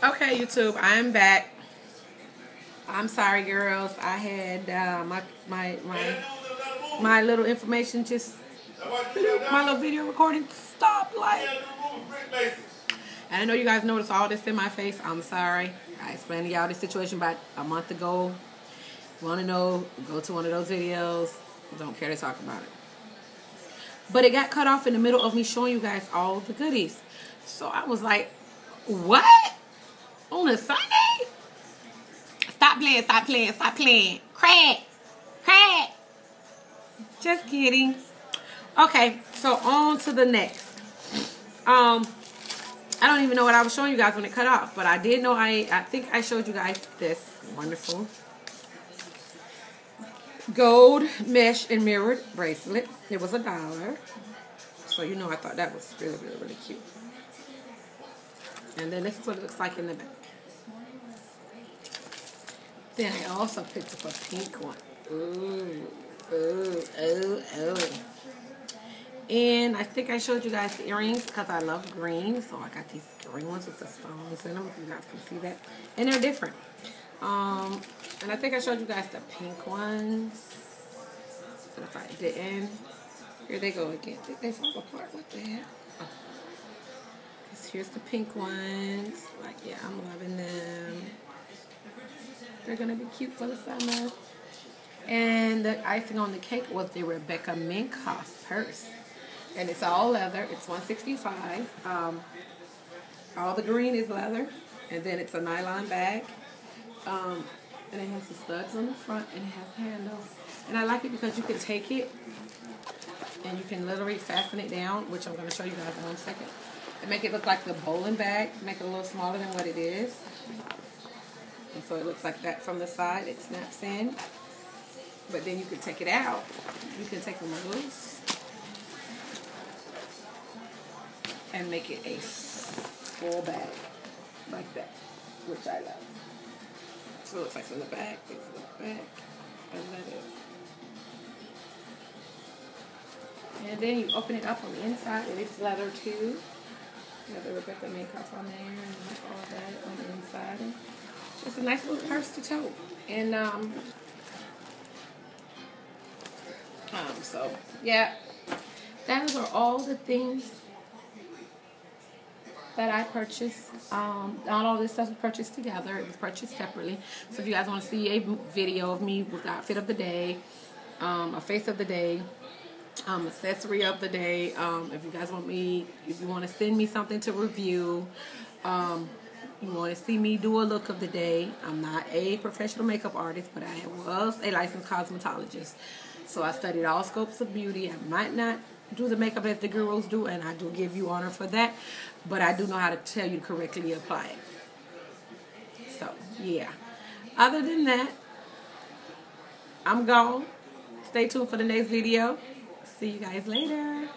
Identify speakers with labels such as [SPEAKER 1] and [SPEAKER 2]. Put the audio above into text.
[SPEAKER 1] Okay, YouTube, I'm back. I'm sorry, girls. I had uh, my my my my little information just my little video recording stopped like. And I know you guys noticed all this in my face. I'm sorry. I explained to y'all this situation about a month ago. Want to know? Go to one of those videos. Don't care to talk about it. But it got cut off in the middle of me showing you guys all the goodies. So I was like, what? On a Sunday? Stop playing, stop playing, stop playing. Crack, crack. Just kidding. Okay, so on to the next. Um, I don't even know what I was showing you guys when it cut off, but I did know I, I think I showed you guys this wonderful gold mesh and mirrored bracelet. It was a dollar. So, you know, I thought that was really, really, really cute. And then this is what it looks like in the back. Then I also picked up a pink one. Ooh, ooh, ooh, ooh. And I think I showed you guys the earrings because I love green. So I got these green ones with the stones in them. If you guys can see that. And they're different. Um, and I think I showed you guys the pink ones. But if I didn't, here they go again. Did they fall apart? What the hell? Oh. Here's the pink ones. Like, yeah, I'm. They're going to be cute for the summer. And the icing on the cake was the Rebecca Minkoff purse. And it's all leather. It's 165 um, All the green is leather. And then it's a nylon bag. Um, and it has the studs on the front and it has handles. And I like it because you can take it and you can literally fasten it down, which I'm going to show you guys in one second. And make it look like the bowling bag, make it a little smaller than what it is. And so it looks like that from the side. It snaps in. But then you can take it out. You can take them loose. And make it a full bag. Like that. Which I love. So it looks like from the back. It's the back. And that is. And then you open it up on the inside and it's leather too. You have the Rebecca Minkoff on there a nice little purse to tote. And um um so yeah. Those are all the things that I purchased. Um, not all this stuff was purchased together. It was purchased separately. So if you guys want to see a video of me with the outfit of the day, um, a face of the day, um, accessory of the day. Um, if you guys want me, if you want to send me something to review, um, you want to see me do a look of the day. I'm not a professional makeup artist, but I was a licensed cosmetologist. So I studied all scopes of beauty. I might not do the makeup as the girls do, and I do give you honor for that, but I do know how to tell you to correctly apply it. So, yeah. Other than that, I'm gone. Stay tuned for the next video. See you guys later.